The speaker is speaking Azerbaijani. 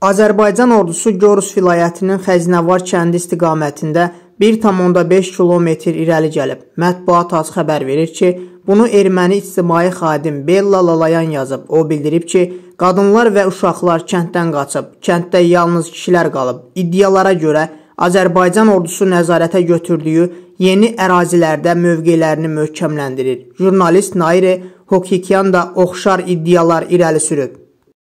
Azərbaycan ordusu Gorus vilayətinin Xəzinəvar kəndi istiqamətində 1,5 kilometr irəli gəlib. Mətbuat az xəbər verir ki, bunu erməni ictimai xadim Bella Lalayan yazıb. O bildirib ki, qadınlar və uşaqlar kənddən qaçıb, kənddə yalnız kişilər qalıb. İddialara görə Azərbaycan ordusu nəzarətə götürdüyü yeni ərazilərdə mövqelərini möhkəmləndirir. Jurnalist Nairi Hokikyan da oxşar iddialar irəli sürüb.